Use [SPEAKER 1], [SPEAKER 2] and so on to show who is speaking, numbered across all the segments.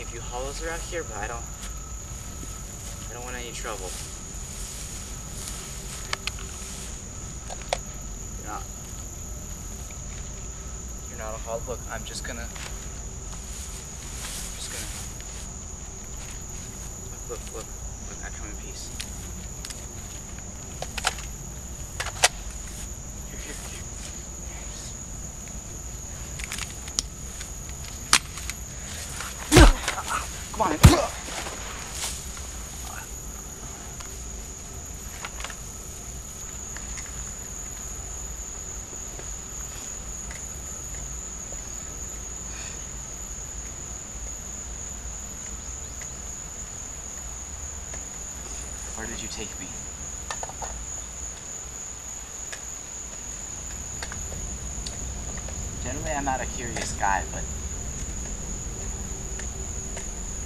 [SPEAKER 1] many of you hollows are out here, but I don't. I don't want any trouble. You're not. You're not a hollow. Look, I'm just gonna. I'm just gonna. Look, look, look. Look, I come in peace. Here, here, here. Come. Where did you take me? Generally, I'm not a curious guy, but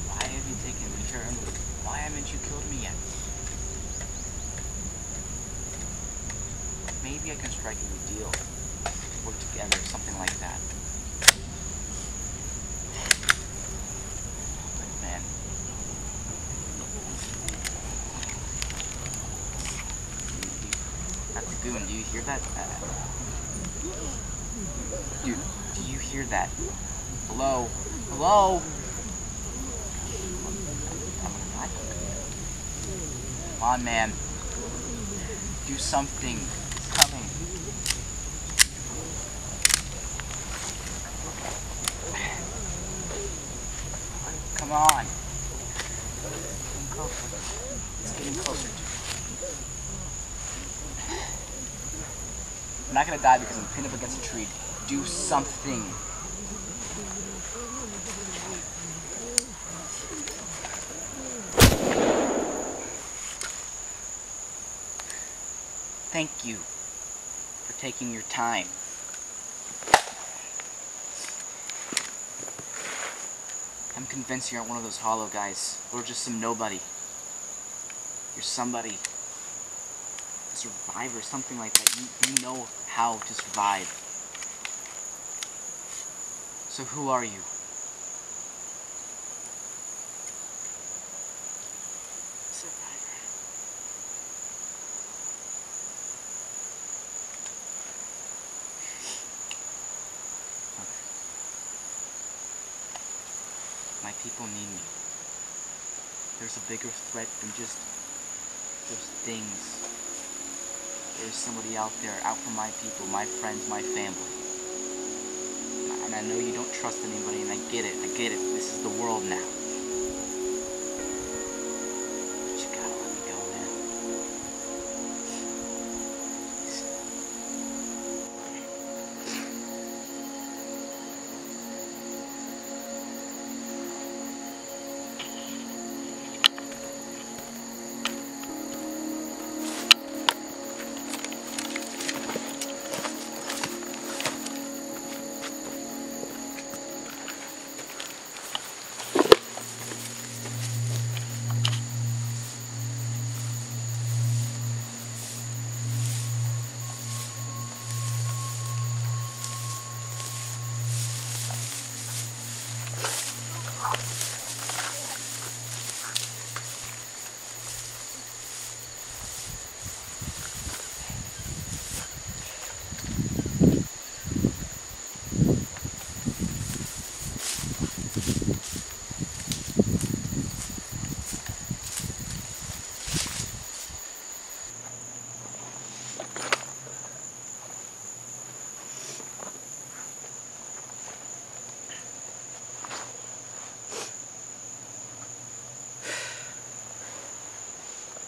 [SPEAKER 1] why have you taken me here? and Why haven't you killed me yet? Maybe I can strike you a deal. Work together, something like that. Man, that's a goon. Do you hear that? Uh, Dude, do you hear that? Hello? Hello? Come on, man. Do something. It's coming. Come on. It's getting closer. I'm not gonna die because I'm pinned up against a tree. Do something. Thank you for taking your time. I'm convinced you aren't one of those hollow guys, or just some nobody. You're somebody. A survivor, something like that. You, you know how to survive. So who are you? Survivor. People need me. There's a bigger threat than just those things. There's somebody out there, out for my people, my friends, my family. And I know you don't trust anybody, and I get it. I get it. This is the world now.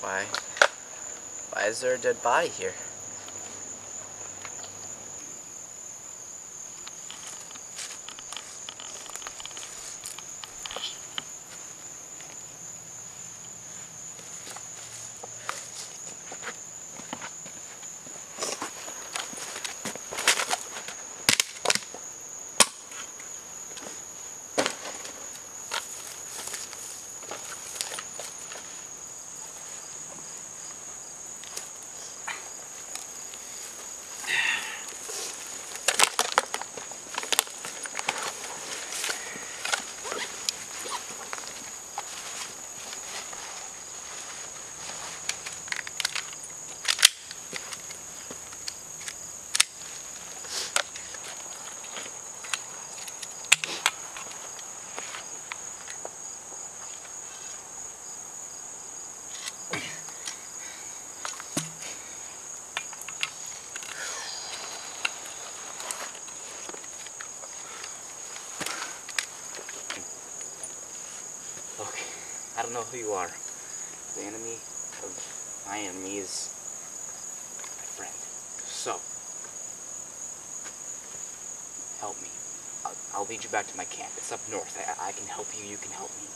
[SPEAKER 2] Why? Why is there a dead body here?
[SPEAKER 1] Don't know who you are. The enemy of my enemy is my friend. So, help me. I'll, I'll lead you back to my camp. It's up north. I, I can help you. You can help me.